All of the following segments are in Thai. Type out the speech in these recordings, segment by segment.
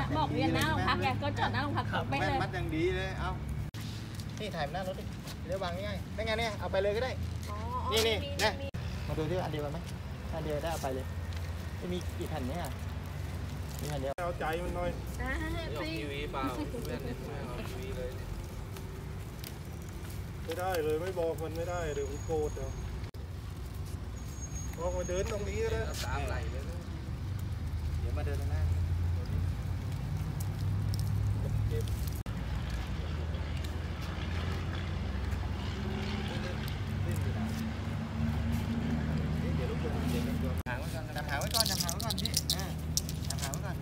นะบอกเรียนหน้าโรงพักแกก็จอดหน้าโรงพักตรงไปแม่เลย มัดอย่างดีเลย เอานี่ถ่ายหน้ารถดิเดี๋ยววางง่ายๆได้ไงเนี่ย เอาไปเลยก็ได้ นี่นี่นะมาดูที่อันเดียวกันไหมอันเดียวได้เอาไปเลยจะมีกี่แผ่นเนี่ยมีแผ่นเดียวเอาใจมันหน่อยอ่าออกสิทีวีเปล่าเพื่อนเนี่ยไม่ออกทีวีเลยไม่ได้เลยไม่บอกมันไม่ได้เดี๋ยวมันโกรธเดี๋ยวบอกมาเดินตรงนี้ก็ได้ตามไหลเลยนะเดี๋ยวมาเดินตรงหน้า เก็บ เดี๋ยวลูกจะเดี๋ยวลูกจะ หางไว้ก่อนนะ จับหางไว้ก่อนจับหางไว้ก่อนพี่อ่าจับหางไว้ก่อน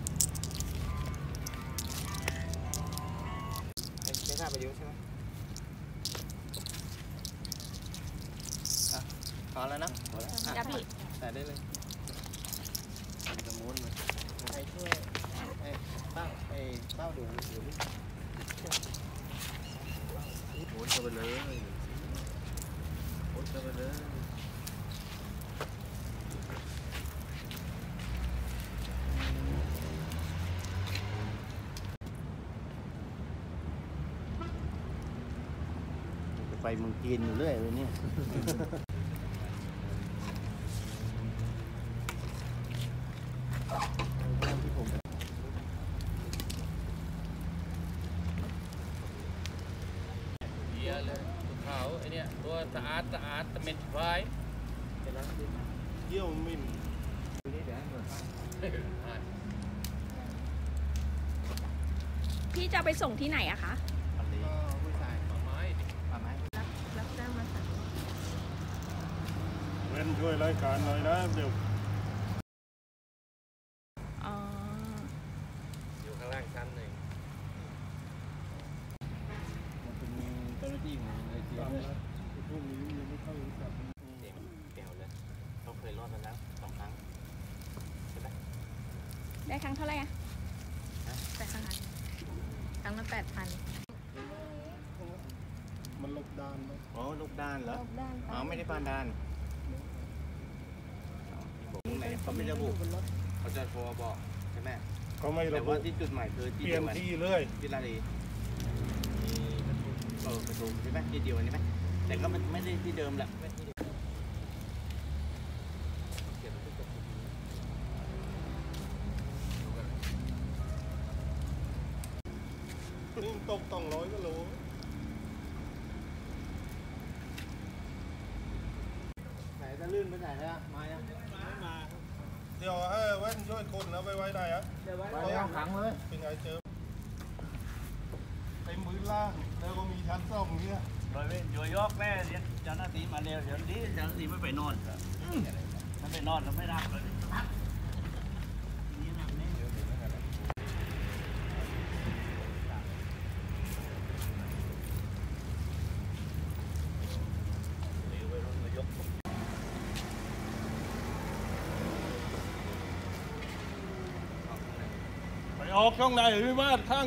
เอ๊ะใช้ท่าประยุกต์ใช่ไหม อะพอแล้วนะพอแล้วอะจับพี่ใส่ได้เลยจะม้วนเลยใครช่วยไอ้เป้าไอ้เป้าเดี๋ยวเดี๋ยวลูกโอนเข้าไปเลยโอนเข้าไปเลยไปเมืองจีนอยู่เรื่อยเลยเนี่ย เลยขาวไอเนี่ยตัวสะอาดสะอาดตะเม็ดไฟเยี่ยวมินพี่จะไปส่งที่ไหนอะคะอันนี้ก็ผู้ชายมาไม้ดิป่าไม้รับจ้างมาสั่งเว้นช่วยรายการหน่อยนะเดี๋ยว อ๋อ อยู่ข้างล่างชั้นหนึ่ง มันเป็นเจ้าหน้าที่ของไอที ตามนะพวกนี้ยังไม่เข้ารู้จัก เจ๋งแก้วเลยเขาเคยรอดมาแล้วสองครั้งใช่ไหม ได้ครั้งเท่าไหร่อะแปดพันครั้งละแปดพันมันหลบดานไหมอ๋อลูกด้านเหรอด้านอ๋อไม่ได้ปานด้านตรงไหนเขาไม่ระบุเขาจะโทรบอกใช่ไหมเขาไม่แต่ระบุว่าที่จุดหมายคือเปที่ลี่เดียยนวกันที่เรื่อยที่ลาลีเออประตูใช่ไหมที่เดียวกันใช่ไหมแต่ก็มันไม่ได้ที่เดิมแหละไม่ที่เดิมเก็บไว้ที่กดปุ่มนี้ นี่ตกต้องร้อยกิโลไหนจะลื่นไปไหนแล้วมายังเดี๋ยวให้เว้นช่วยคนแล้วไปไว้ได้อะไปแล้วขังเลยเป็นไงเจอเต็มพื้นล่างแล้วก็มีชั้นซ่อมอย่างเงี้ยโดยเป็นโยยกแม่เรียนเจ้าหน้าที่มาเร็วเดี๋ยวนี้เจ้าหน้าที่ไม่ไปนอนถ้าไปนอนเราไม่รับเลยพักนี่นะนี่ ไป ออกช่องไหนหรือบ้านข้าง